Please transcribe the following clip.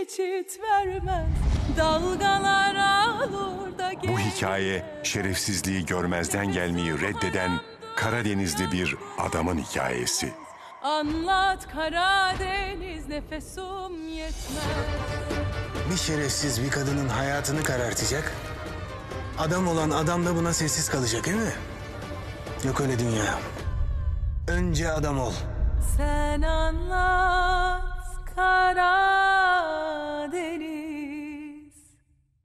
geçit vermez Dalgalar ağlar da Bu hikaye şerefsizliği görmezden gelmeyi reddeden Karadenizli bir adamın hikayesi. Anlat Karadeniz nefesum yetmez Bir şerefsiz bir kadının hayatını karartacak. Adam olan adam da buna sessiz kalacak değil mi? Yok öyle dünya. Önce adam ol. Sen anlat